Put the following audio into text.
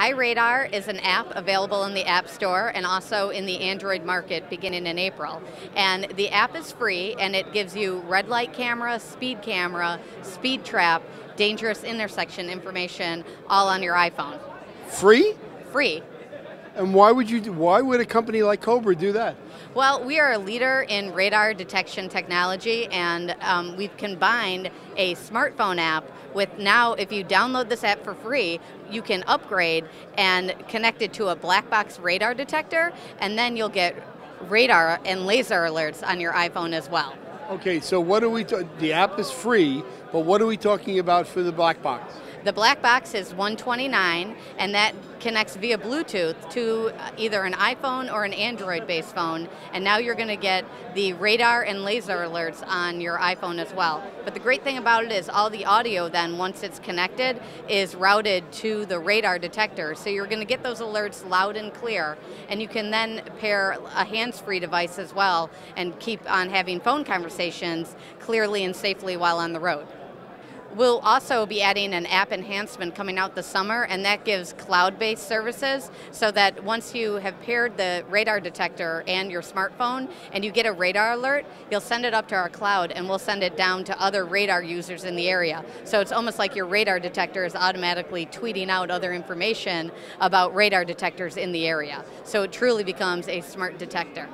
iRadar is an app available in the App Store and also in the Android market beginning in April. And the app is free and it gives you red light camera, speed camera, speed trap, dangerous intersection information all on your iPhone. Free? Free. And why would you? Why would a company like Cobra do that? Well, we are a leader in radar detection technology, and um, we've combined a smartphone app with now, if you download this app for free, you can upgrade and connect it to a black box radar detector, and then you'll get radar and laser alerts on your iPhone as well. Okay, so what are we? the app is free, but what are we talking about for the black box? The black box is 129 and that connects via Bluetooth to either an iPhone or an Android based phone and now you're going to get the radar and laser alerts on your iPhone as well. But the great thing about it is all the audio then once it's connected is routed to the radar detector so you're going to get those alerts loud and clear and you can then pair a hands-free device as well and keep on having phone conversations clearly and safely while on the road. We'll also be adding an app enhancement coming out this summer, and that gives cloud based services so that once you have paired the radar detector and your smartphone and you get a radar alert, you'll send it up to our cloud and we'll send it down to other radar users in the area. So it's almost like your radar detector is automatically tweeting out other information about radar detectors in the area. So it truly becomes a smart detector.